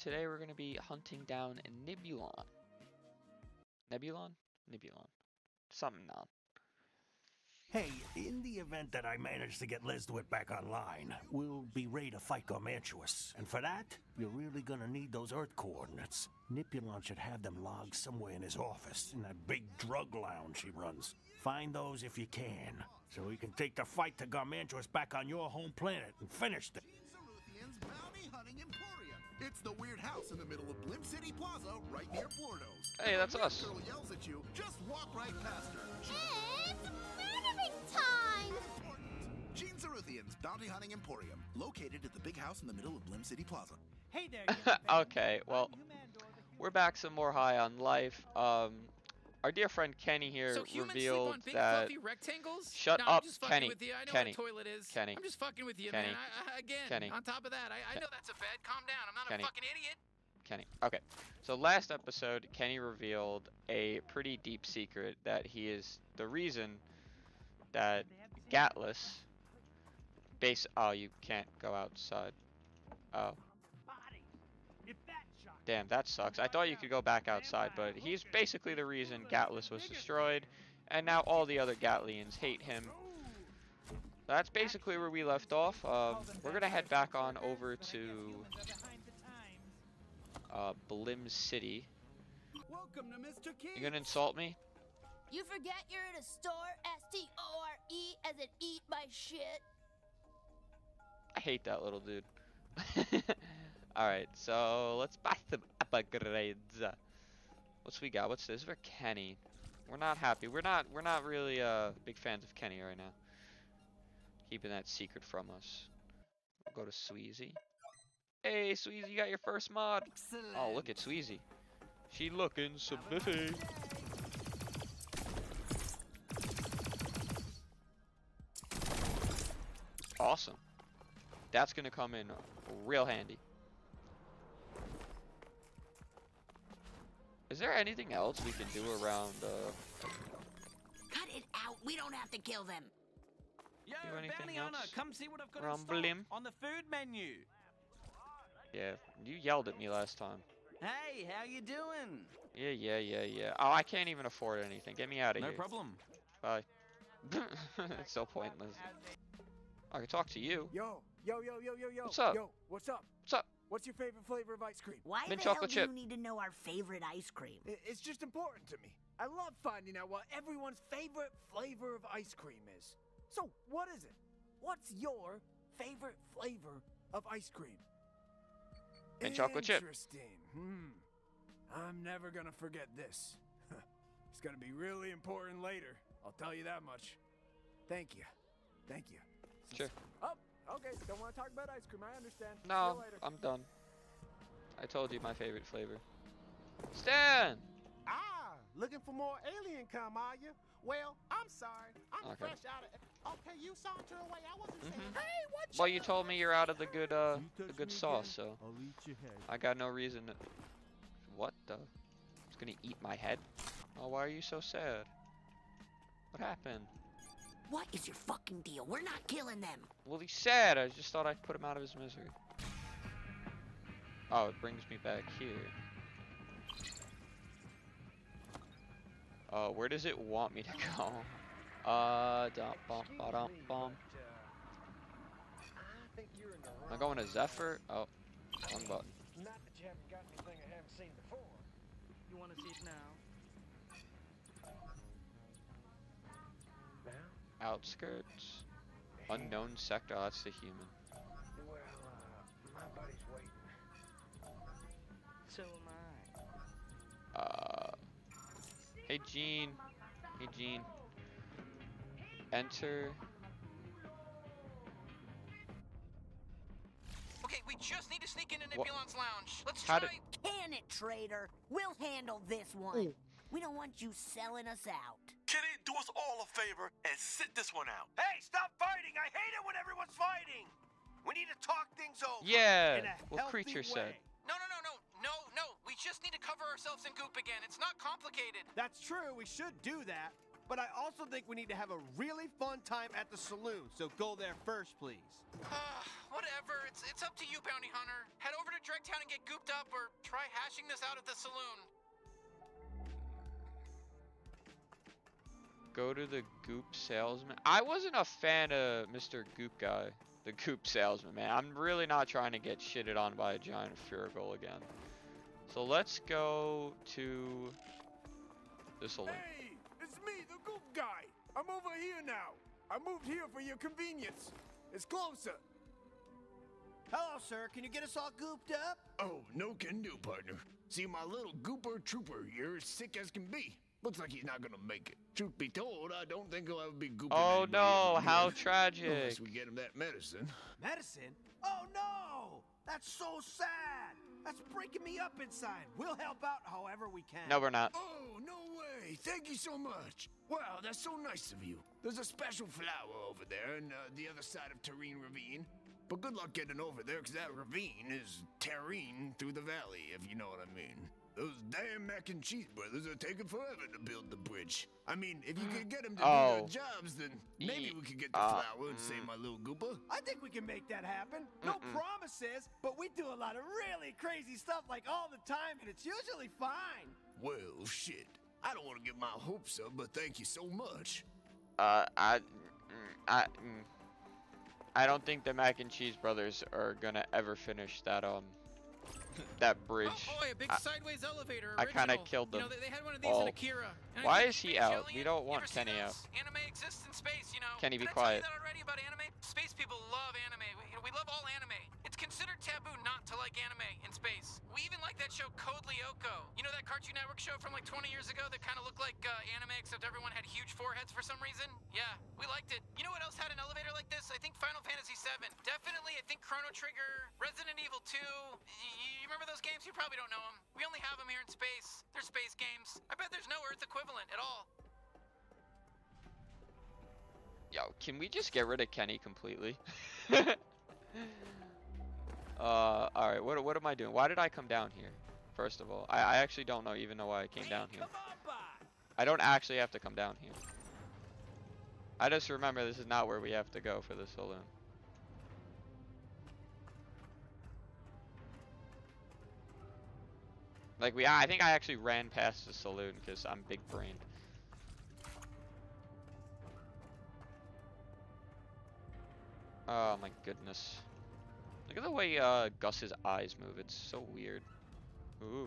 today we're going to be hunting down Nibulon. Nebulon? Nibulon. Something non. Hey, in the event that I manage to get Lezduit back online, we'll be ready to fight Garmantuous. And for that, you're really gonna need those Earth coordinates. Nippulon should have them logged somewhere in his office, in that big drug lounge he runs. Find those if you can, so we can take the fight to Garmantuous back on your home planet and finish it. It's the weird house in the middle of Blim City Plaza, right near Bordeaux's. Hey, that's If a us. Girl yells at you, just walk right past her. It's murdering time! Important. Gene Zaroothian's Bounty Hunting Emporium, located at the big house in the middle of Blim City Plaza. Hey there. Okay, well, I'm Humandor, the human- We're back some more high on life. Um, our dear friend Kenny here So revealed sleep on big that. fluffy rectangles? Shut no, up, Kenny. with you. I know Kenny. What toilet is. Kenny. I'm just fucking with you, Kenny. man. I, I, again, Kenny. on top of that, I, I know that's a bed. Calm down. I'm not Kenny. a fucking idiot. Kenny. Okay, so last episode, Kenny revealed a pretty deep secret that he is the reason that Gatlus. Base. Oh, you can't go outside. Oh, damn, that sucks. I thought you could go back outside, but he's basically the reason Gatlus was destroyed, and now all the other Gatlians hate him. That's basically where we left off. Um, we're gonna head back on over to uh, Blim City. Welcome to Mr. King. You gonna insult me? You forget you're in a store? S-T-O-R-E E as in eat my shit. I hate that little dude. Alright, so let's buy some upgrades. What's we got? What's this for Kenny? We're not happy. We're not we're not really uh big fans of Kenny right now. Keeping that secret from us. We'll go to Sweezy. Hey Sweezy, you got your first mod. Oh look at Sweezy. She looking so biffy. Awesome. That's gonna come in real handy. There anything else we can do around, uh, Cut it out. We don't have to kill them. Yo, Do anything Bounty Hunter, else? come see what I've got in Around on the food menu. yeah, you yelled at me last time. Hey, how you doing? Yeah, yeah, yeah, yeah. Oh, I can't even afford anything. Get me out of No here. No problem. Bye. it's so pointless. I can talk to you. Yo, yo, yo, yo, yo, yo. What's up? Yo, what's up? What's up? What's your favorite flavor of ice cream? Why Mint the hell chocolate do chip. you need to know our favorite ice cream? It's just important to me. I love finding out what everyone's favorite flavor of ice cream is. So, what is it? What's your favorite flavor of ice cream? Mint chocolate chip. Interesting. Hmm. I'm never gonna forget this. it's gonna be really important later. I'll tell you that much. Thank you. Thank you. Sure. Oh, okay. Don't want to talk about ice cream. I understand. No. I'm done. I told you my favorite flavor. Stan! Ah, looking for more alien come, are you? Well, I'm sorry. I'm Okay. fresh out of. Okay, you saunter away. I wasn't saying. Mhm. Hey, what? Well, you told me you're out of the good, uh, the good sauce, again, so I'll eat your head. I got no reason to. What the? It's gonna eat my head? Oh, why are you so sad? What happened? What is your fucking deal? We're not killing them. Well, he's sad. I just thought I'd put him out of his misery. Oh, it brings me back here. Uh, where does it want me to go? Uh, dum bum ba dum bum. Am I going to Zephyr? Oh, wrong button. Not that you haven't got anything I haven't seen before. You want to see it now? Outskirts. Unknown sector. Oh, that's the human. Well, uh, my buddy's waiting. So am I. Uh, hey Gene. Hey Gene. Enter. Okay, we just need to sneak into Wha- Nebulon's lounge. Let's How try. did- Can it, traitor? We'll handle this one. We don't want you selling us out. Kitty, do us all a favor and sit this one out. Hey, stop fighting! I hate it when everyone's fighting. We need to talk things over. Yeah. in What healthy creature said. No, no, no, no, no, no. We just need to cover ourselves in goop again. It's not complicated. That's true. We should do that. But I also think we need to have a really fun time at the saloon. So go there first, please. Uh, whatever. It's it's up to you, bounty hunter. Head over to Dreg town and get gooped up, or try hashing this out at the saloon. Go to the Goop salesman. I wasn't a fan of Mr. Goop guy, the Goop salesman, man. I'm really not trying to get shitted on by a giant Furgle again. So let's go to this saloon. Hey, it's me, the goop guy. I'm over here now. I moved here for your convenience. It's closer. Hello, sir. Can you get us all gooped up? Oh, no can do, partner. See, my little gooper trooper you're as sick as can be. Looks like he's not gonna make it. Truth be told, I don't think he'll ever be gooping Oh anybody no, ever how again. tragic. Unless we get him that medicine. Medicine? Oh no! That's so sad. That's breaking me up inside. We'll help out however we can. No, we're not. Oh, no way. Thank you so much. Wow, that's so nice of you. There's a special flower over there on uh, the other side of Terrine Ravine. But good luck getting over there, because that ravine is Terrine through the valley, if you know what I mean. Those damn mac and cheese brothers are taking forever to build the bridge. I mean, if you could get them to do Oh. their jobs, then maybe we could get the uh, flower and save my little gooper. I think we can make that happen. No Mm-mm. promises, but we do a lot of really crazy stuff like all the time, and it's usually fine. Well, shit. I don't want to get my hopes up, but thank you so much. Uh, I, mm, I, mm, I don't think the Mac and Cheese brothers are gonna ever finish that um, that bridge. Oh boy, a big I- sideways elevator. I kinda original. killed You know, them they, they had one of these all. in Akira. And Why is he out? We don't want Kenny out. Anime exists in space, you know. Kenny, be Did I tell you quiet. that already about anime? Space people love anime. We, you know, we love all anime. Considered taboo not to like anime in space. We even like that show Code Lyoko. You know that Cartoon Network show from like 20 years ago that kind of looked like uh, anime except everyone had huge foreheads for some reason? Yeah, we liked it. You know what else had an elevator like this? I think Final Fantasy VII. Definitely, I think Chrono Trigger, Resident Evil 2. Y- you remember those games? You probably don't know them. We only have them here in space. They're space games. I bet there's no Earth equivalent at all. Yo, can we just get rid of Kenny completely? uh, all right. What what am I doing? Why did I come down here? First of all, I I actually don't know even know why I came down here. I don't actually have to come down here. I just remember this is not where we have to go for the saloon. Like we, I think I actually ran past the saloon because I'm big brained. Oh my goodness. Look at the way uh, Gus's eyes move. It's so weird. Ooh.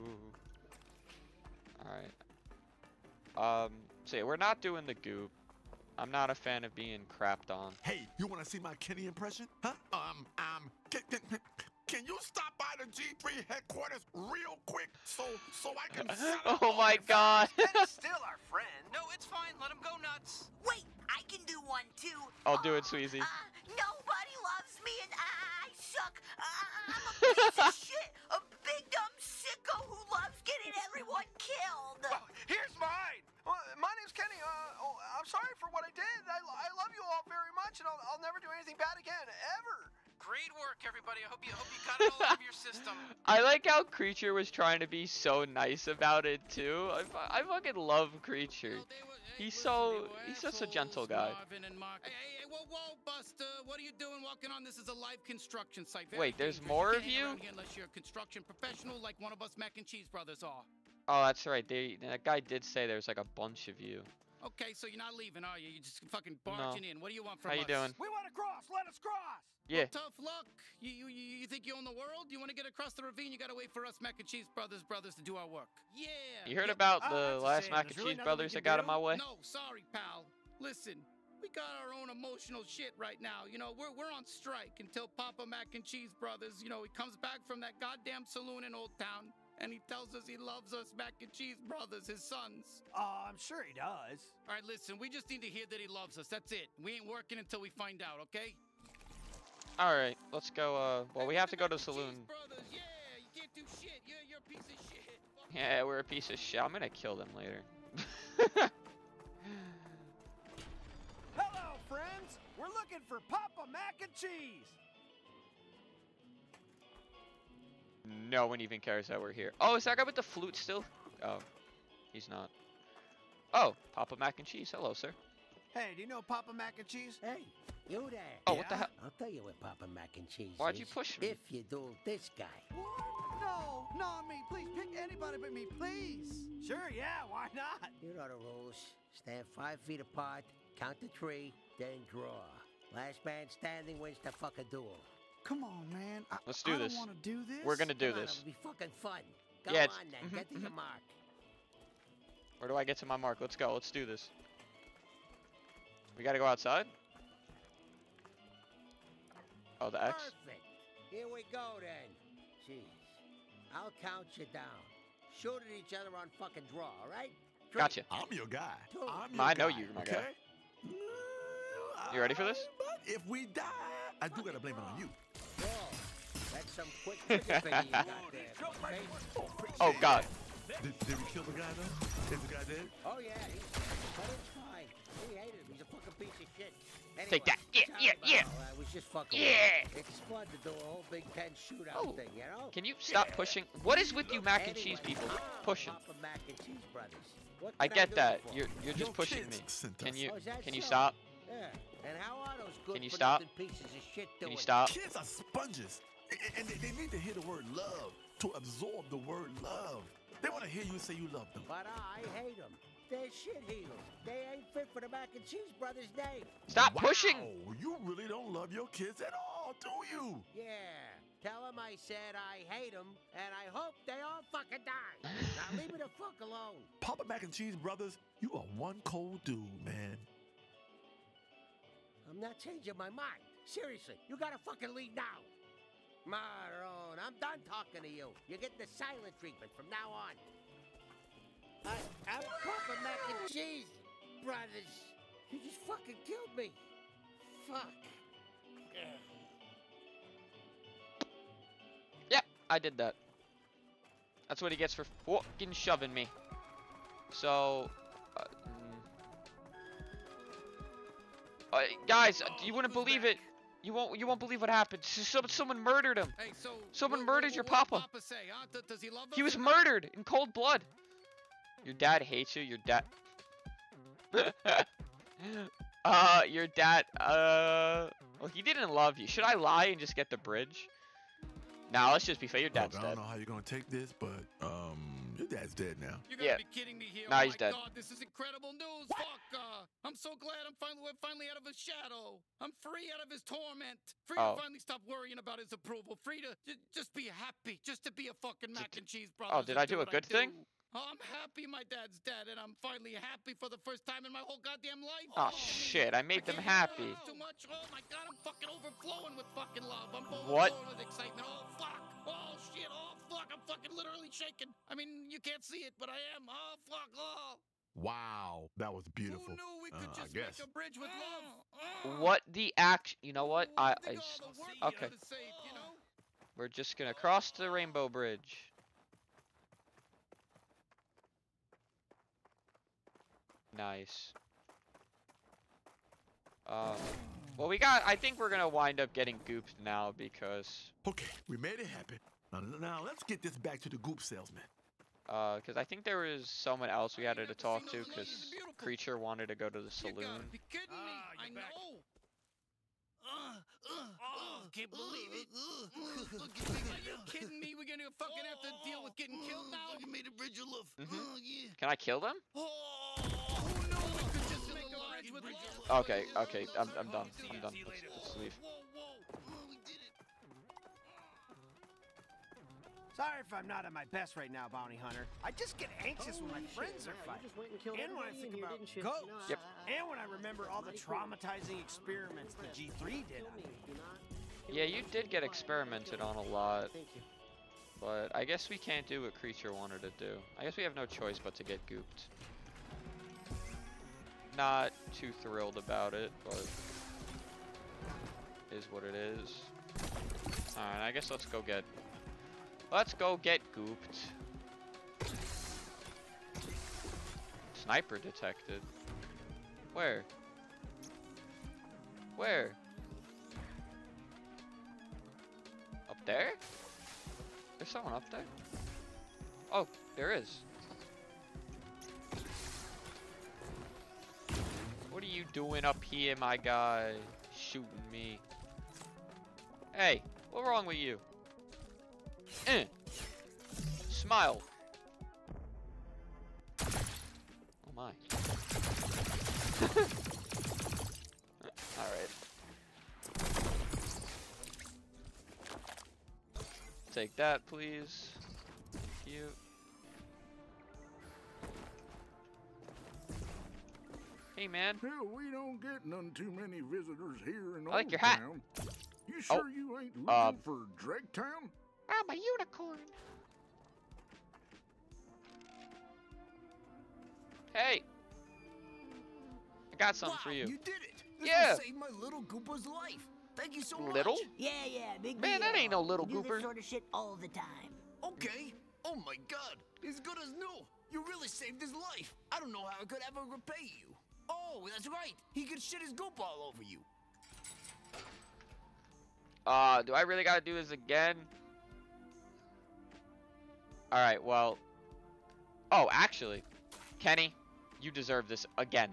Alright. Um, so yeah, we're not doing the goop. I'm not a fan of being crapped on. Hey, you want to see my Kenny impression? Huh? Um, um, can, can, can you stop by the G3 headquarters real quick so so I can oh my the god. Still our friend. No, it's fine. Let him go nuts. Wait, I can do one too. I'll do it, Sweezy. Uh, nobody loves me and I suck. Uh, I'm a piece of shit. A big dumb sicko who loves getting everyone killed. Well, here's mine. Well, my name's Kenny. Uh, oh, I'm sorry for what I did. I, I love you all very much, and I'll, I'll never do anything bad again, ever. Great work, everybody. I hope you hope you got it all out of your system. I like how Creature was trying to be so nice about it too. I, I fucking love Creature. He's so he's just a gentle guy. Marvin and Mark. Hey, hey, hey, whoa, whoa, Buster! What are you doing walking on? This is a live construction site. Very Wait, there's more of you? here unless you're a construction professional like one of us mac and cheese brothers are. Oh, that's right. They that guy did say there's like a bunch of you. Okay, so you're not leaving, are you? You're just fucking barging in. What do you want from us? How you us? doing? We want to cross. Let us cross. Yeah. Tough luck. You, you you you think you own the world? You want to get across the ravine? You gotta wait for us mac and cheese brothers brothers to do our work. Yeah. You heard Yep. about Ah, the that's a last mac and really cheese brothers that got in my way? No, sorry, pal. Listen, we got our own emotional shit right now. You know, we're we're on strike until Papa Mac and Cheese Brothers, you know, he comes back from that goddamn saloon in Old Town and he tells us he loves us Mac and Cheese Brothers, his sons. Oh, I'm sure he does. All right, listen, we just need to hear that he loves us. That's it. We ain't working until we find out, okay? All right, let's go. Uh, well, we have to go to the Mac and Cheese saloon. Brothers, yeah, you can't do shit. You're you're a piece of shit. Yeah, we're a piece of shit. I'm gonna kill them later. Hello, friends. We're looking for Papa Mac and Cheese. No one even cares that we're here. Oh, is that guy with the flute still? Oh, he's not. Oh, Papa Mac and Cheese. Hello, sir. Hey, do you know Papa Mac and Cheese? Hey, you there. Oh, what the hell? I'll tell you what Papa Mac and Cheese Why'd you push me? If you do this guy. What? No, not me. Please pick anybody but me, please. Sure, yeah, why not? You know the rules. Stand five feet apart, count to three, then draw. Last man standing wins the fucking duel. Come on, man. I, Let's do I this. don't want to do this. We're gonna do Come on, this. It'll be fucking fun. Go Yeah, it's- on then, mhm, get to your mhm. mark. Where do I get to my mark? Let's go. Let's do this. We gotta go outside? Oh, the X? Perfect. Here we go then. Jeez. I'll count you down. Shoot at each other on fucking draw, all right? Three, Gotcha. I'm your guy. two, I'm your I know guy, you, my okay? guy. You ready for this? But if we die, I do gotta blame it on you. Whoa. That's some quick trigger finger you got there. Face. Oh, oh, God. Did, did we kill the guy though? Is the guy dead? Oh yeah, he's but it's fine. We hated him. He's a fucking piece of shit. Anyway, Take that. Yeah, yeah, about yeah. all that. We just fucking. Yeah. It's fun to do a whole Big Ten shootout Oh. thing, you know. Can you stop pushing? What is with you mac and cheese people? I'm Pushing. Papa Mac and Cheese Brothers. What I get do that. for? You're you're just Your pushing me. Can you Oh, is that can you stop? Yeah. And how are those good Can you stop? pieces of shit Can doing? you stop? Kids are sponges, A- a- and they, they need to hear the word love to absorb the word love. They want to hear you say you love them. But I hate them. They're shit healers. They ain't fit for the Mac and Cheese Brothers name. Stop pushing. Oh, you really don't love your kids at all, do you? Yeah. Tell them I said I hate them, and I hope they all fucking die. now leave me the fuck alone. Papa Mac and Cheese Brothers, you are one cold dude, man. I'm not changing my mind. Seriously, you gotta fucking leave now. Marone, I'm done talking to you. You get the silent treatment from now on. I, I'm Papa Mac and Cheese, brothers. You just fucking killed me. Fuck. Yep, I did that. That's what he gets for fucking shoving me. So, uh, mm. uh, guys, uh, you wouldn't believe it. You won't. You won't believe what happened. S- Some, someone murdered him. Hey, so Someone wh- wh- murdered your what did papa. Papa say, huh? Does he love us He was not? murdered in cold blood. Your dad hates you. Your dad. uh, your dad. Uh, well, he didn't love you. Should I lie and just get the bridge? Now let's just be fair. Your dad's Look, I don't know how you're gonna take this, but um, your dad's dead now. You gotta Yeah. be kidding me here. Nah, oh he's my dead. God, this is incredible news. Fuck. Uh, I'm so glad I'm finally we're finally out of his shadow. I'm free out of his torment. Free Oh. to finally stop worrying about his approval. Free to j- just be happy. Just to be a fucking mac and cheese brother. Oh, did I do a good thing? Oh, I'm happy my dad's dead, and I'm finally happy for the first time in my whole goddamn life. Oh shit! I made them happy. Too much. Oh my god, I'm fucking overflowing with fucking love. I'm What? overflowing with excitement. Oh fuck. Oh shit. Oh fuck. I'm fucking literally shaking. I mean, you can't see it, but I am. Oh fuck. Oh. Wow, that was beautiful. Who knew we could Uh, just guess. make a bridge with love? What the act? You know what? I, I Think s- all the work okay. that is you know? We're just gonna cross the rainbow bridge. Nice. Um, well, we got. I think we're gonna wind up getting gooped now because, Okay, we made it happen. Now, now let's get this back to the goop salesman. uh, because I think there was someone else we had to talk to because creature wanted to go to the You saloon. gotta be kidding me. I know. Uh, uh, uh, can't believe it. Uh, look at me. Are you kidding me? We're gonna fucking have to deal with getting killed now? You made a bridge of love. Mhm. yeah. Can I kill them? Oh, Okay, okay, I'm, I'm done. I'm done. Let's, let's leave. Sorry if I'm not at my best right now, Bounty Hunter. I just get anxious when my friends are fighting. and when I think about ghosts. Yep. And when I remember all the traumatizing experiments the G3 did on me. Yeah, you did get experimented on a lot. But I guess we can't do what Creature wanted to do. I guess we have no choice but to get gooped. Not too thrilled about it, but is what it is. Alright, I guess let's go get Let's go get gooped. Sniper detected. Where? Where? Up there? There's someone up there? Oh, there is. You doing up here, my guy? Shooting me. Hey, what's wrong with you? Eh. Smile. Oh my. Alright. Take that, please. Thank you. Hey, man. Hell, we don't get none too many visitors here in I like your hat. Town. You Oh, sure you ain't looking uh, for Drake Town? I'm a unicorn. Hey. I got something for you. You did it. This Yeah. will save my little Goopa's life. Thank you so much. Little? Yeah, yeah, big Man, deal. that ain't no little we do this sort of shit all the time. Okay. Oh my god. As good as new. You really saved his life. I don't know how I could ever repay you. Oh, that's right. He could shit his goop all over you. Uh, do I really gotta do this again? Alright, well. Oh, actually. Kenny, you deserve this again.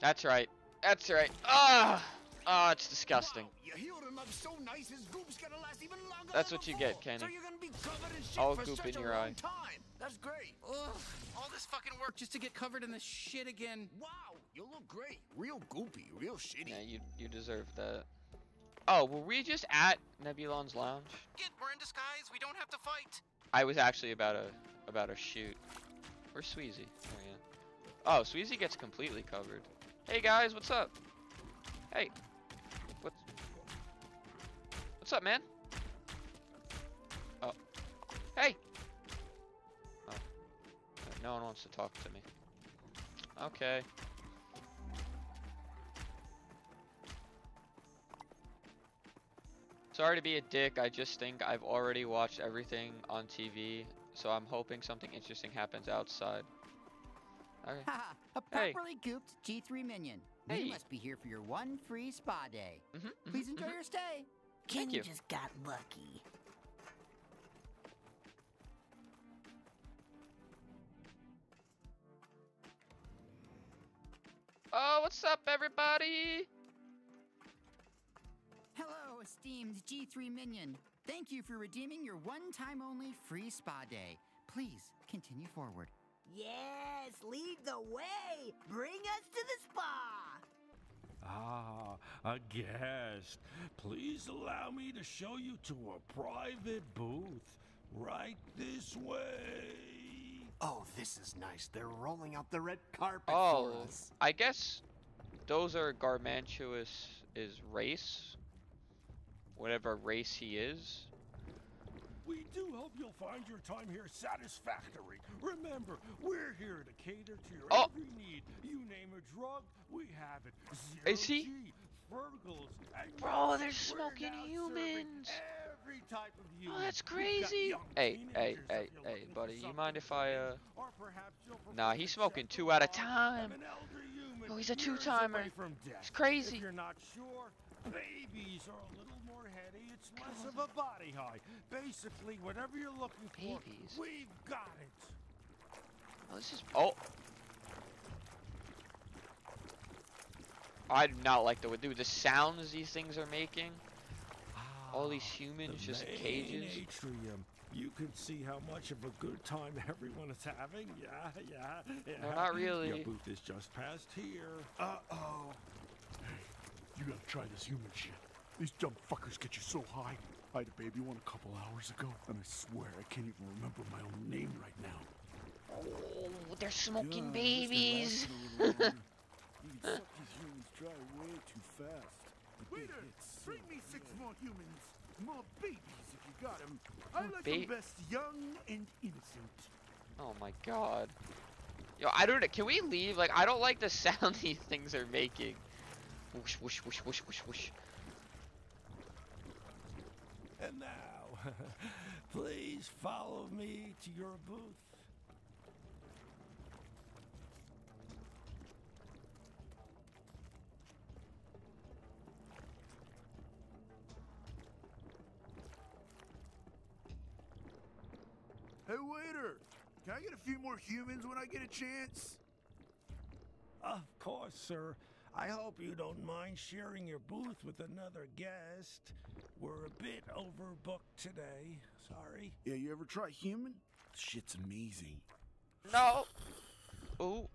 That's right. That's right. Ah! Ah, it's disgusting. You healed him up so nice, his goop's gonna last even longer That's what you before. get, Kenny. So you're gonna be covered in shit All goop in your eye. time. That's great. Ugh, all this fucking work just to get covered in this shit again. Wow, you look great. Real goopy, real shitty. Yeah, you you deserve that. Oh, were we just at Nebulon's lounge? Get, we're in disguise. We don't have to fight. I was actually about to about to shoot. Where's Sweezy? There he is. Oh, Sweezy gets completely covered. Hey guys, what's up? Hey. What's What's up, man? No one wants to talk to me. Okay. Sorry to be a dick, I just think I've already watched everything on TV, so I'm hoping something interesting happens outside. Okay. Haha, a Hey. properly gooped G3 minion. Hey. You must be here for your one free spa day. Mhm, Please mhm, enjoy mhm. your stay. Kenny you. just got lucky. Oh, what's up, everybody? Hello, esteemed G3 minion. Thank you for redeeming your one-time only free spa day. Please continue forward. Yes, lead the way. Bring us to the spa. Ah, a guest. Please allow me to show you to a private booth. Right this way. Oh, this is nice. They're rolling out the red carpet Oh, for us. I guess those are Garmantuous' is race. Whatever race he is. We do hope you'll find your time here satisfactory. Remember, we're here to cater to your Oh. every need. You name a drug, we have it. Zero Is he- G, Fergals, and Bro, more. they're smoking now serving humans. Every type of Oh, that's crazy. Hey, hey, hey, hey, buddy, you mind if I, uh... or Nah, he's smoking two at a time. of an elder human Oh, he's a two-timer. away from. It's crazy. If you're not sure, babies are a little more heady. It's less of a body high. Basically, whatever you're looking for, Babies. we've got it. Oh, this is. Oh. I do not like the way, dude. The sounds these things are making. All these ah, humans The just main cages. atrium. You can see how much of a good time everyone is having. Yeah, yeah, yeah. No, not really. Your booth is just past here. Uh-oh. You gotta try this human shit. These dumb fuckers get you so high. I had a baby one a couple hours ago, and I swear I can't even remember my own name right now. Oh, they're smoking Yeah, I guess they babies. lasted a little longer. you can suck these humans dry way too fast. The big Waiter, hits so bring me six more humans. More babies if you got them. I like ba- them best young and innocent. Oh my god. Yo, I don't know. Can we leave? Like, I don't like the sound these things are making. Whoosh, whoosh, whoosh, whoosh, whoosh, whoosh. And now, please follow me to your booth. Few more humans when I get a chance? Of course, sir. I hope you don't mind sharing your booth with another guest. we're a bit overbooked today. Sorry. Yeah, you ever try human? Shit's amazing. No. Ooh.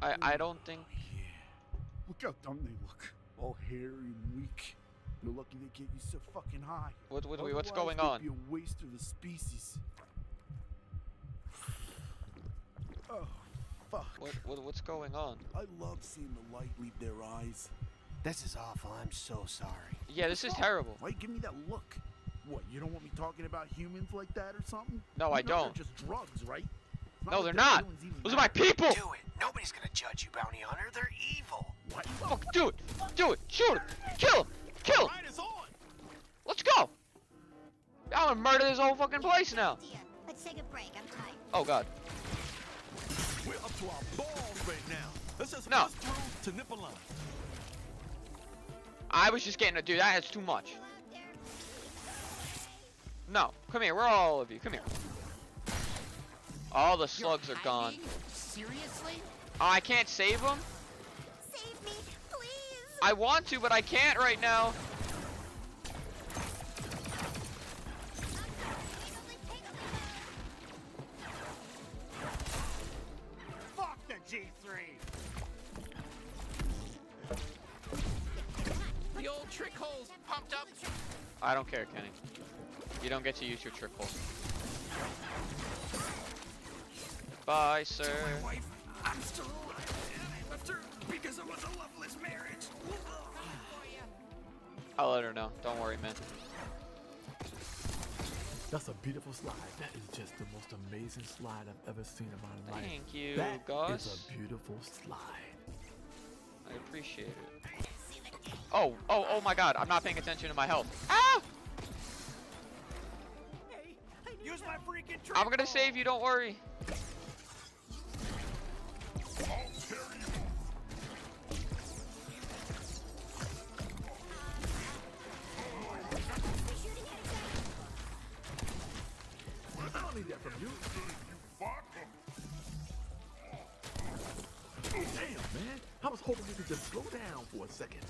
I I don't think. Oh, yeah. Look how dumb they look. All hairy and weak. You're lucky they get you so fucking high. What- what- what's Otherwise, going they'd on? Be a waste of a species. Oh, fuck. What, what what's going on? I love seeing the light leave their eyes. This is awful. I'm so sorry. Yeah, this is terrible. Why you give me that look? What, you don't want me talking about humans like that or something? No, You I know they're don't. just drugs, right? It's No, like they're not. feelings even Those are my people. Do it. Nobody's gonna judge you, bounty hunter. They're evil. What? Fuck, do it. Do it. Shoot him. Kill him. Kill him. Let's go. I'm gonna murder this whole fucking place now. Let's take a break. I'm tired. Oh god. We're up to our balls right now. Let's just No. through to Nippoline. I was just getting to do that. It's too much. No, come here. Where are all of you? Come here. All the slugs are gone. Seriously? Oh, I can't save them. Save me, please. I want to, but I can't right now. The old trick hole's pumped up. I don't care, Kenny. You don't get to use your trick hole. Bye, sir. I'm still alive. And I left her because it was a loveless marriage. I'll let her know. Don't worry, man. That's a beautiful slide. That is just the most amazing slide I've ever seen in my life. Thank you, That is Gus. a beautiful slide. I appreciate it. Oh, oh, oh my god. I'm not paying attention to my health. Ah! Use my freaking trick. I'm gonna save you, don't worry. I don't need that from you. Damn, man. I was hoping you could just slow down for a second.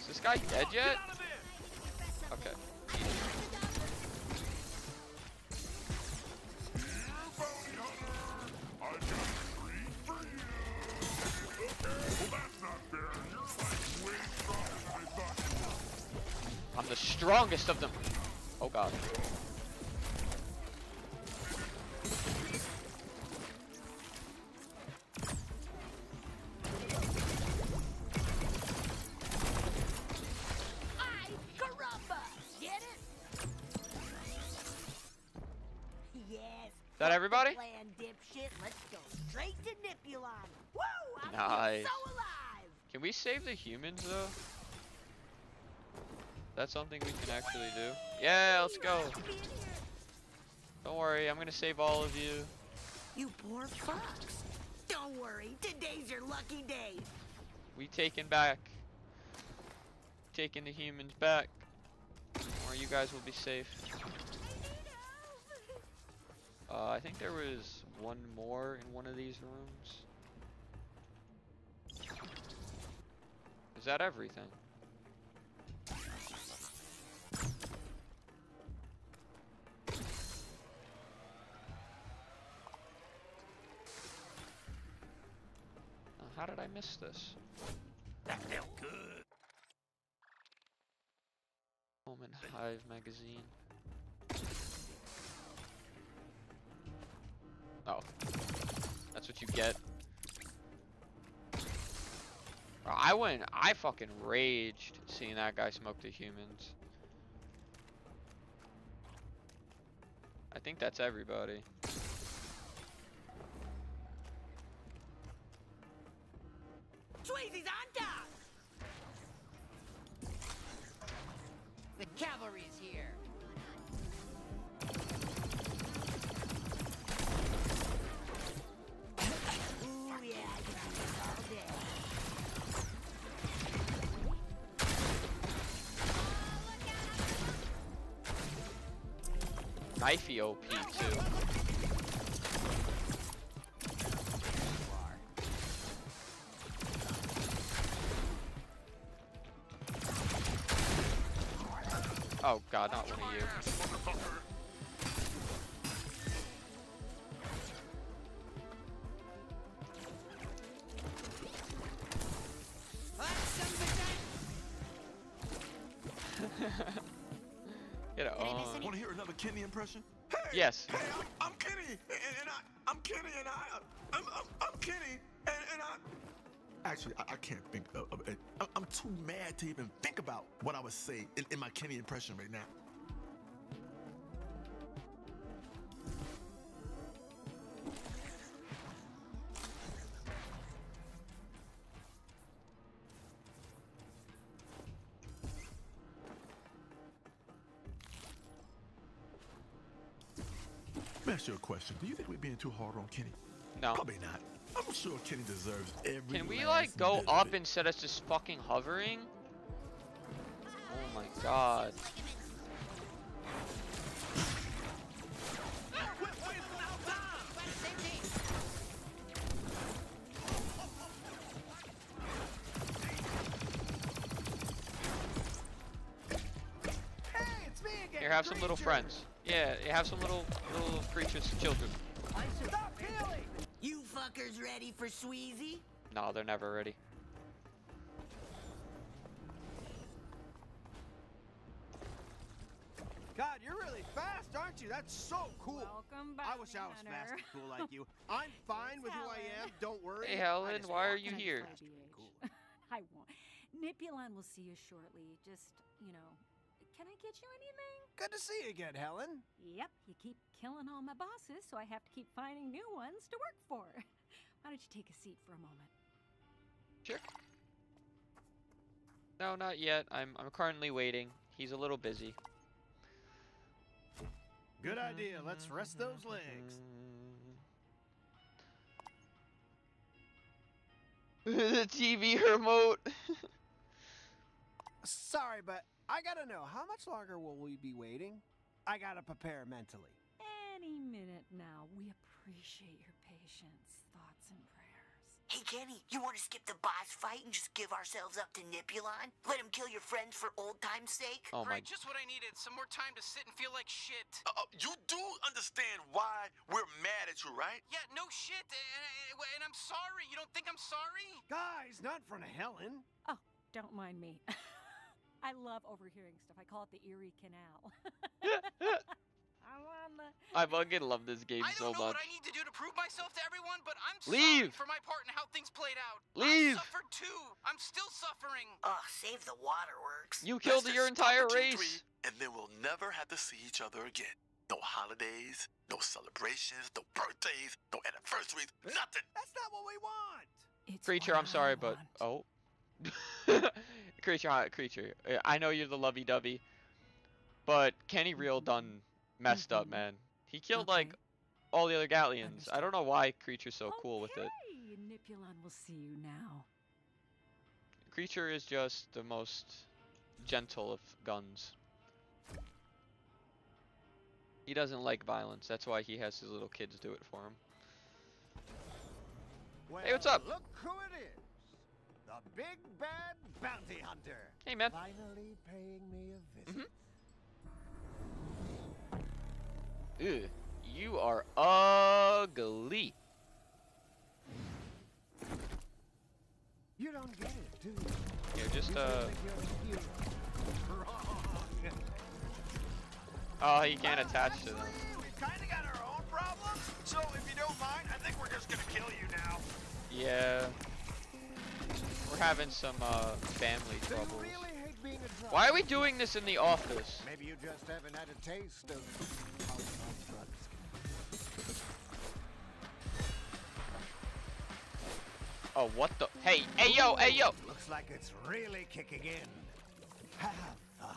Is this guy dead yet? Okay. I'm the strongest of them. Oh god. Alive. Can we save the humans though? That's something we can actually do. Yeah, let's go. Don't worry, I'm gonna save all of you. You poor fucks. Don't worry. Today's your lucky day. We taking back. Taking the humans back. Or you guys will be safe. Uh, I think there was one more in one of these rooms. Is that everything? Uh, how did I miss this? That felt good. Home and Hive magazine. Oh. That's what you get. I went, I fucking raged seeing that guy smoke the humans. I think that's everybody. Swayze's on top. The cavalry's OP too. Oh god, not one of you. To even think about what I would say in, in my Kenny impression right now. Let me ask you a question. Do you think we're being too hard on Kenny? No. Probably not. I'm sure Kenny deserves every. Can we like go up instead of just fucking hovering? Oh my god. Hey, it's me again. Here, have some little friends. Yeah, you have some little little creatures, children. Stop healing. You fuckers ready for Sweezy? No, they're never ready. You're really fast, aren't you? That's so cool. Welcome I wish I was fast and cool like you. I'm fine with who I am. Don't worry. Hey Helen, why are you here? fast and cool. I won't. Nippulon will see you shortly. Just, you know, can I get you anything? Good to see you again, Helen. Yep, you keep killing all my bosses, so I have to keep finding new ones to work for. Why don't you take a seat for a moment? Sure. No, not yet. I'm I'm currently waiting. He's a little busy. Good mm-hmm. idea. Let's rest mm-hmm. those legs. the TV remote. Sorry, but I gotta know how much longer will we be waiting? I gotta prepare mentally. Any minute now. We appreciate your patience, thoughts, and prayers. Hey, Kenny, you want to skip the boss fight and just give ourselves up to Nippulon? Let him kill your friends for old time's sake? Oh my. Great, just what I needed. Some more time to sit and feel like shit. Uh, you do understand why we're mad at you, right? Yeah, no shit. And, and, and I'm sorry. You don't think I'm sorry? Guys, not in front of Helen. Oh, don't mind me. I love overhearing stuff. I call it the Erie Canal. I'm. I fucking love this game so much. I so don't know much. what I need to do to prove myself to everyone, but I'm Leave. sorry for my part in how things played out. Leave. I suffered too. I'm still suffering. Ugh, save the waterworks. You killed Let's your entire race. And then we'll never have to see each other again. No holidays, no celebrations, no birthdays, no anniversaries, nothing. That's not what we want. It's Creature, I'm sorry, I but oh. creature, creature. uh, I know you're the lovey-dovey, but Kenny Real done messed up, mm-hmm. man. He killed like all the other Galleons. I don't know why Creature's so cool with it. Nippulon will see you now. Creature is just the most gentle of guns. He doesn't like violence. That's why he has his little kids do it for him. Well, Hey, what's up? Look who it is. The big bad bounty hunter. Hey, man. Finally paying me a visit. Mm-hmm. Ugh, you are ugly. You don't get it, do you? Here, just You uh. a. Wrong. Oh, he can't attach to them. We've kind of got our own problems, so if you don't mind, I think we're just gonna kill you now. Yeah. We're having some uh family troubles. really hate being a? Why are we doing this in the office? Maybe you just haven't had a taste of Oh, what the? Hey, hey, yo, hey, yo. Looks like it's really kicking in. Have fun.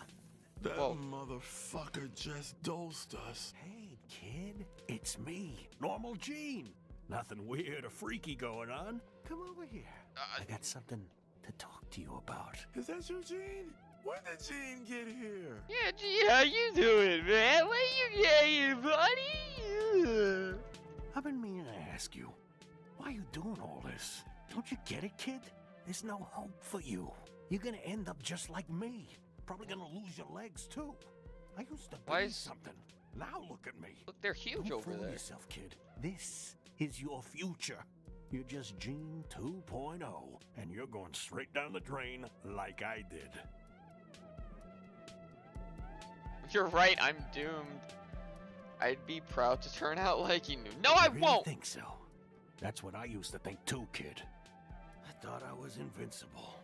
That Whoa. motherfucker just dosed us. Hey, kid, it's me, Normal Gene. Nothing weird or freaky going on. Come over here. Uh, I got something to talk to you about. Is that you, Gene? When did Gene get here? Yeah, Gene, how you doing, man? Where you getting, buddy? I've been meaning to ask you, why are you doing all this? Don't you get it, kid? There's no hope for you. You're gonna end up just like me. Probably gonna lose your legs too. I used to Why be is- something. Now look at me. Look, they're huge Don't over fool there. yourself, kid. This is your future. You're just Gene 2.0, and you're going straight down the drain like I did. You're right, I'm doomed. I'd be proud to turn out like you knew. No, I really won't! think so. That's what I used to think too, kid. I thought I was invincible.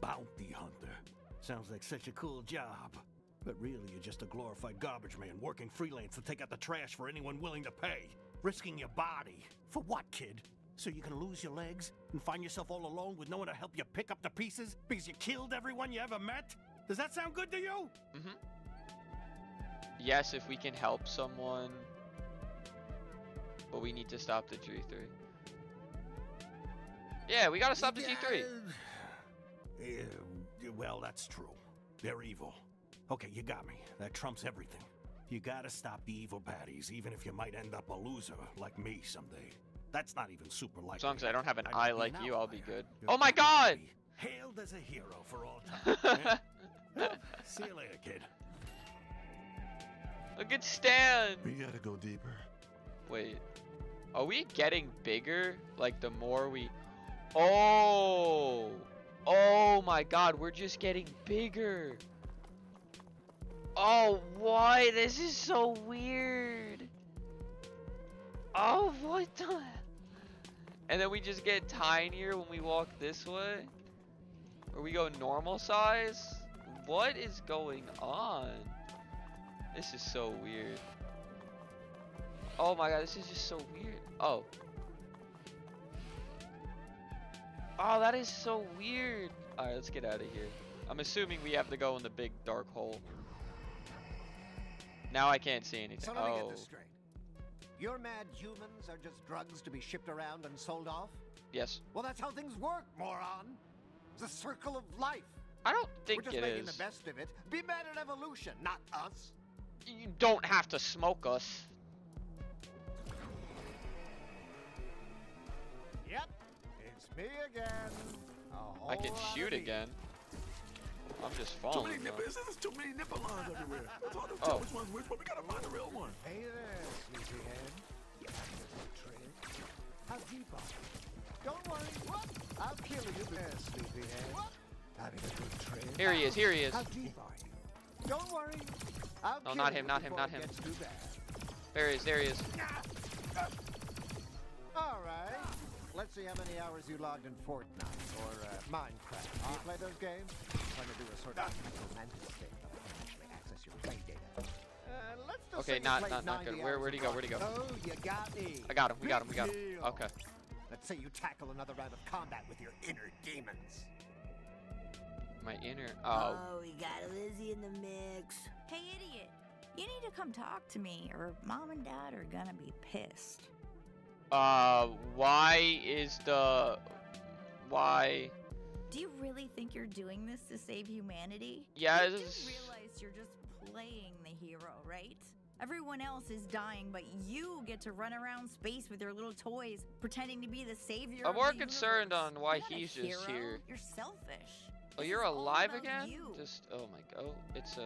Bounty hunter. Sounds like such a cool job. But really, you're just a glorified garbage man working freelance to take out the trash for anyone willing to pay. Risking your body. For what, kid? So you can lose your legs and find yourself all alone with no one to help you pick up the pieces because you killed everyone you ever met? Does that sound good to you? Mm-hmm. Yes, if we can help someone. But we need to stop the G3. Yeah, we gotta stop the G3. Yeah, well, that's true. They're evil. Okay, you got me. That trumps everything. You gotta stop the evil baddies, even if you might end up a loser like me someday. That's not even super likely. As long as I don't have an I'd eye like you, I'll be good. You're Oh my god! Hailed as a hero for all time. yeah? See you later, kid. Look at Stan! We gotta go deeper. Wait. Are we getting bigger? Like the more we... Oh! Oh my god, we're just getting bigger. Oh, why? This is so weird. Oh, what the... And then we just get tinier when we walk this way? Or we go normal size? What is going on? This is so weird. Oh my god, this is just so weird. Oh. Oh, that is so weird. Alright, let's get out of here. I'm assuming we have to go in the big dark hole. Now I can't see anything. So let me oh. get this straight. Your mad humans are just drugs to be shipped around and sold off? Yes. Well, that's how things work, moron. It's a circle of life. I don't think We're just making is. the best of it. Be mad at evolution, not us. You don't have to smoke us. Me again. A I can shoot again. I'm just falling. Too many though. nipples. There's too many nipple lines everywhere. It's hard to Oh. tell which one's which, but we gotta find the real one. Hey there, sleepyhead. Having a good trip? How deep are you? Don't worry. What? I'll kill you there, sleepyhead. What? Having a good trip? Here he is, here he is. How deep are you? Don't worry. I'll No, kill not you him, not him, not him. Gets too. There he is, there he is. All right. Let's see how many hours you logged in Fortnite or uh, Minecraft. Do you play those games? I'm trying to do a sort of romantic thing. but I can't actually access your play data. Uh, let's just Okay, not- not- not good. Where- hours where'd he go? Where'd he go? Oh, you got me. I got him, we got him, we got him. Okay. Let's say you tackle another round of combat with your inner demons. My inner. Oh. Oh, we got Lizzie in the mix. Hey, idiot. You need to come talk to me, or mom and dad are gonna be pissed. Uh, why is the. Why? Do you really think you're doing this to save humanity? Yeah, You do realize you're just playing the hero, right? Everyone else is dying, but you get to run around space with your little toys, pretending to be the savior. I'm more concerned universe. on why You're not a he's just here. You're selfish. Oh, you're alive again? you. Just oh my god, oh, it's a,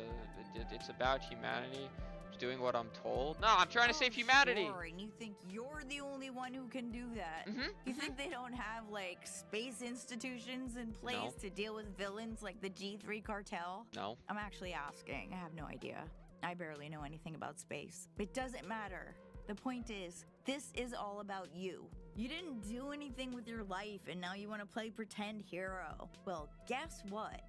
it, it's about humanity. Just doing what I'm told. No, I'm trying to save humanity. Sure, and you think you're the only one who can do that? Mhm, You think they don't have like space institutions in place No. to deal with villains like the G3 cartel? No. I'm actually asking. I have no idea. I barely know anything about space. It doesn't matter. The point is, this is all about you. You didn't do anything with your life and now you want to play pretend hero. Well, guess what?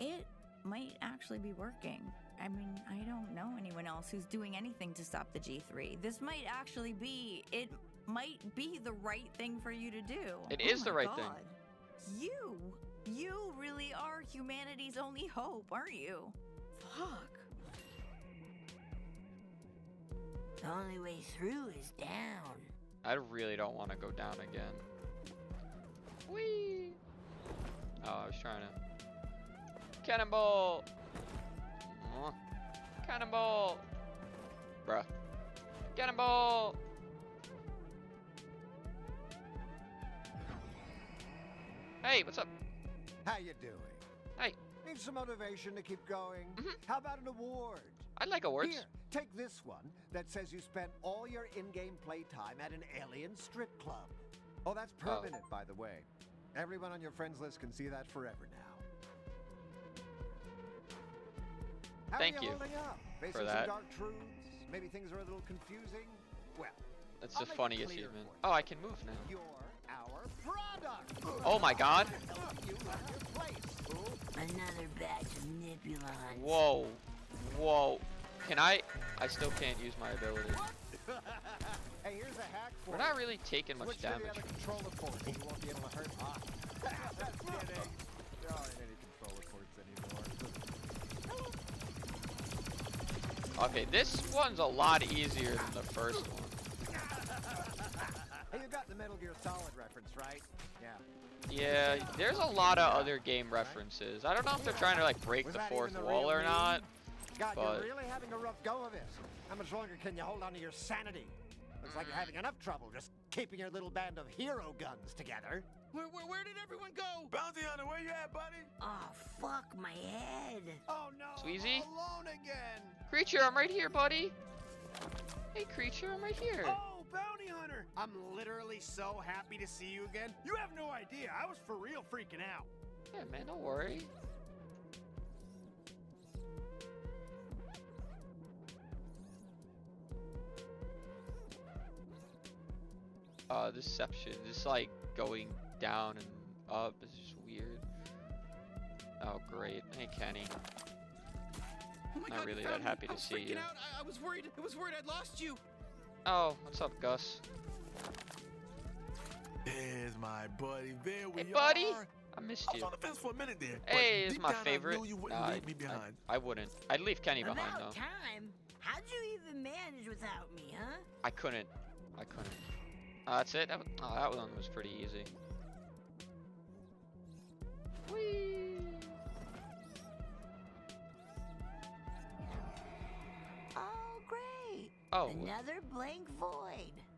It might actually be working. I mean, I don't know anyone else who's doing anything to stop the G3. This might actually be, it might be the right thing for you to do. It Oh is the my right thing. You, you really are humanity's only hope, aren't you? Fuck. The only way through is down. I really don't want to go down again. Whee! Oh, I was trying to. Cannonball! Mwah. Cannonball! Bruh. Cannonball! Hey, what's up? How you doing? Hey. Need some motivation to keep going? Mm-hmm. How about an award? I like awards. Here, take this one that says you spent all your in-game playtime at an alien strip club. Oh, that's Oh. permanent, by the way. Everyone on your friends list can see that forever Thank you you for that. dark truths? Maybe things are a little confusing? Well, That's I'll the make it funny achievement. Oh, I can move now. You're our product. Oh my god. You left your place, fool. Another batch of Nippulons. Whoa. Whoa. Can I? I still can't use my ability. hey, here's a hack for We're not really taking much Switch to the damage. other controller port. You won't be able to hurt us. Just kidding. Okay, this one's a lot easier than the first one. Hey, you got the Metal Gear Solid reference, right? Yeah. Yeah, there's a lot of other game references. I don't know if they're trying to like break Was the fourth the wall or not. God, but you're really having a rough go of this. How much longer can you hold on to your sanity? Looks like you're mm. having enough trouble just keeping your little band of hero guns together. Where, where, where did everyone go? Bounty Hunter, where you at, buddy? Oh, fuck my head. Oh no. Sweezy? Alone again. Creature, I'm right here, buddy. Hey, creature, I'm right here. Oh, bounty hunter! I'm literally so happy to see you again. You have no idea. I was for real freaking out. Yeah, man, don't worry. Uh, this section, this like going down and up is just weird. Oh, great. Hey, Kenny. Oh my Not god, really that found me. happy I to see you. out. I, I was worried. I was worried I'd lost you. Oh, what's up, Gus? There's my buddy. There we Hey, buddy. are. I missed you. I was you. on the fence for a minute there. but Hey, it's my down I favorite. knew you wouldn't Nah, leave me I- behind. I, wouldn't. I'd leave Kenny behind though. time. How'd you even manage without me, huh? I couldn't. I couldn't. Uh, that's it. That was, oh, that one was pretty easy. Whee! Oh, great. Oh. Another blank void.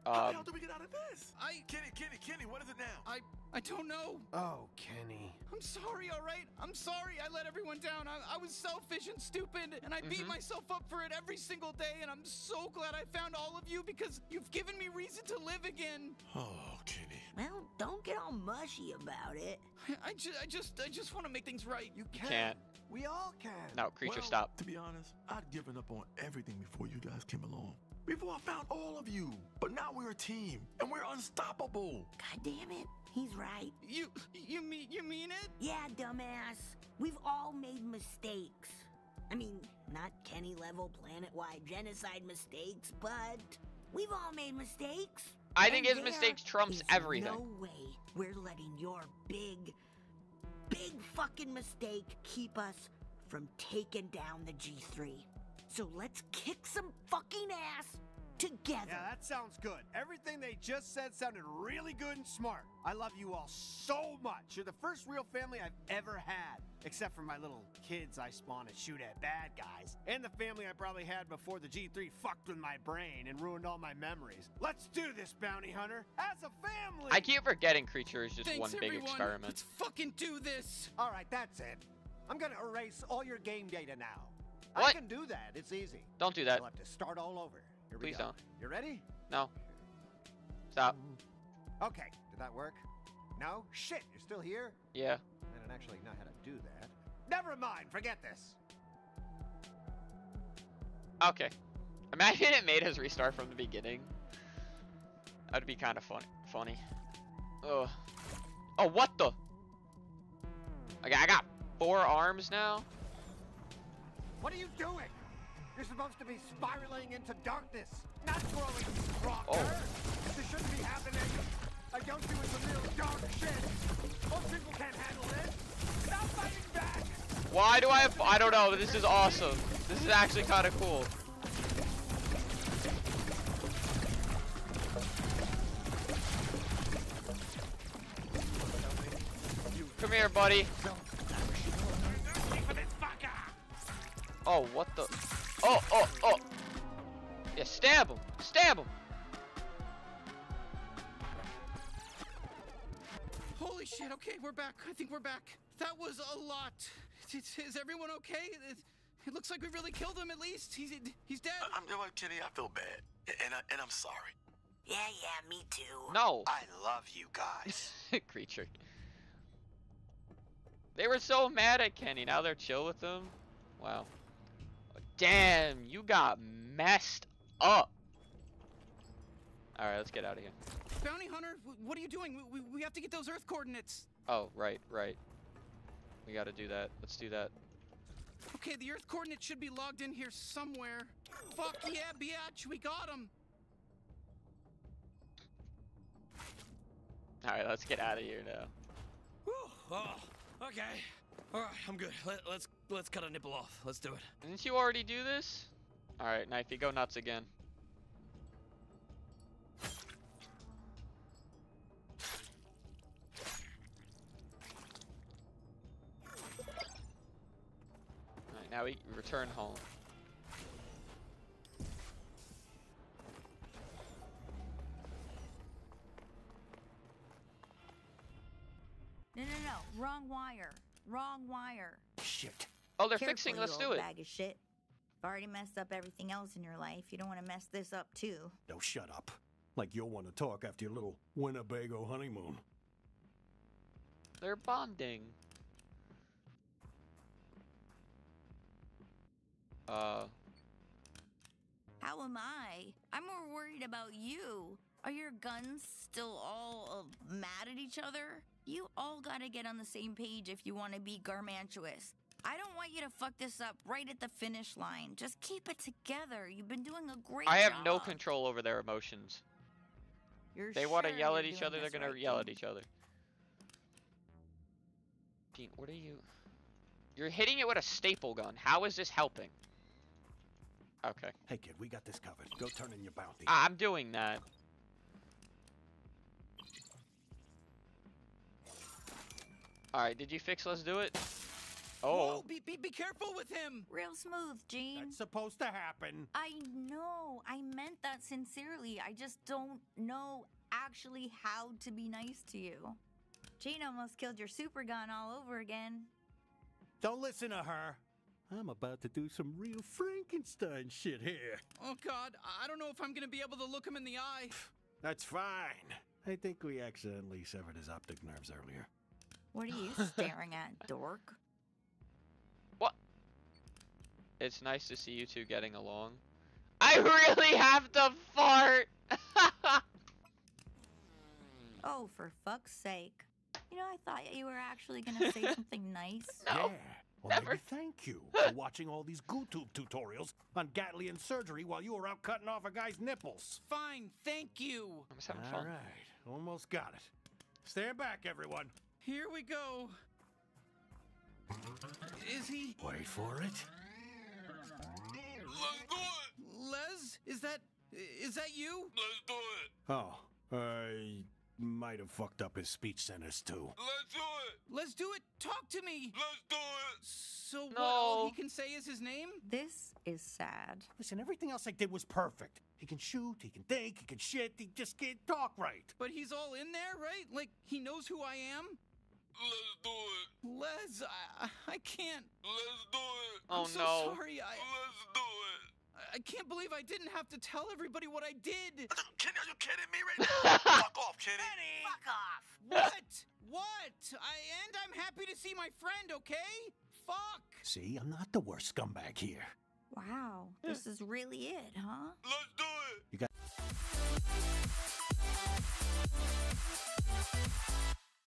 How the Um, hell do we get out of this? I, Kenny, Kenny, Kenny, what is it now? I, I don't know. Oh, Kenny. I'm sorry, all right? I'm sorry I let everyone down. I, I was selfish and stupid, and I beat Mhm. myself up for it every single day, and I'm so glad I found all of you because you've given me reason to live again. Oh, Kenny. Well, don't get all mushy about it. I, I, ju- I just I just want to make things right. You you can. can't. We all can. No, creature, Well, stop. To be honest, I'd given up on everything before you guys came along. Before I found all of you. But now we're a team, and we're unstoppable. God damn it. He's right. You you mean you mean it? Yeah, dumbass. We've all made mistakes. I mean, not Kenny level planet wide genocide mistakes, but we've all made mistakes. I think his mistakes trumps everything. No way we're letting your big, big fucking mistake keep us from taking down the G3. So let's kick some fucking ass together. Yeah, that sounds good. Everything they just said sounded really good and smart. I love you all so much. You're the first real family I've ever had. Except for my little kids I spawn and shoot at bad guys. And the family I probably had before the G3 fucked with my brain and ruined all my memories. Let's do this, bounty hunter. As a family! I keep forgetting creature is just Thanks, one big everyone. experiment. Let's fucking do this. All right, that's it. I'm gonna erase all your game data now. What? I can do that. It's easy. Don't do that. You'll have to start all over. Here Please don't. You ready? No. Stop. Okay. Did that work? No? Shit, you're still here? Yeah. I don't actually know how to do that. Never mind. Forget this. Okay. Imagine it made us restart from the beginning. That'd be kind of fun funny. Ugh. Oh, what the? Okay, I got four arms now. What are you doing? You're supposed to be spiraling into darkness, not growing stronger. Oh. This shouldn't be happening. I don't do it some real dark shit. Most people can't handle it. Stop fighting back. Why do I have? I don't know. This is awesome. This is actually kind of cool. Come here, buddy. Oh, what the? Oh, oh, oh. Yeah, stab him. Stab him. Holy shit. Okay, we're back. I think we're back. That was a lot. Is, is everyone okay? Is, It looks like we really killed him. At least he's he's dead. I'm you know Kenny. I feel bad, and I, and I'm sorry. Yeah, yeah, me too. No. I love you guys. Creature. They were so mad at Kenny. Now they're chill with him. Wow. Damn, you got messed up. All right, let's get out of here. Bounty hunter, what are you doing? We, we, we have to get those Earth coordinates. Oh, right, right. We got to do that. Let's do that. Okay, the Earth coordinates should be logged in here somewhere. Fuck yeah, biatch, we got them. All right, let's get out of here now. Oh, okay. All right, I'm good. Let, let's let's cut a nipple off. Let's do it. Didn't you already do this? All right, Knifey, go nuts again. All right, now we return home. No, no, no. Wrong wire. Wrong wire. Shit. Oh, they're Careful, fixing. Let's do it. Bag of shit. You've already messed up everything else in your life. You don't want to mess this up too. No, shut up. Like you'll want to talk after your little Winnebago honeymoon. They're bonding. Uh, How am I? I'm more worried about you. Are your guns still all uh, mad at each other? You all gotta get on the same page if you want to be garmantuous. I don't want you to fuck this up right at the finish line. Just keep it together. You've been doing a great job. I have job. no control over their emotions. You're they want to yell at each other, they're this gonna right, yell at each other. Dean, what are you? You're hitting it with a staple gun. How is this helping? Okay. Hey, kid, we got this covered. Go turn in your bounty. Ah, I'm doing that. Alright, did you fix Let's Do It? Oh. Whoa, be, be, be careful with him. Real smooth, Gene. That's supposed to happen. I know. I meant that sincerely. I just don't know actually how to be nice to you. Gene almost killed your super gun all over again. Don't listen to her. I'm about to do some real Frankenstein shit here. Oh God, I don't know if I'm gonna be able to look him in the eye. That's fine. I think we accidentally severed his optic nerves earlier. What are you staring at, dork? It's nice to see you two getting along. I really have to fart! Oh, for fuck's sake. You know, I thought you were actually gonna say something nice. Yeah. Well, maybe thank you for watching all these GooTube tutorials on Gatlian surgery while you were out cutting off a guy's nipples. Fine, thank you. I'm just having All fun. right, almost got it. Stand back, everyone. Here we go. Is he? Wait for it. Les? Is that is that you? Let's do it. Oh, I might have fucked up his speech centers too. Let's do it. Let's do it. Talk to me. Let's do it. So what? All he can say is his name. This is sad. Listen, everything else I did was perfect. He can shoot, he can think, he can shit, he just can't talk right. But he's all in there, right? Like he knows who I am. Let's do it. Les, I, I can't. Let's do it. Oh, I'm oh so no. Sorry, I. Let's do it. I can't believe I didn't have to tell everybody what I did. Kenny, are you kidding me right now? Fuck off, Kenny. Kenny. Fuck off. What? what? I and I'm happy to see my friend. Okay. Fuck. See, I'm not the worst scumbag here. Wow, this is really it, huh? Let's do it. You got.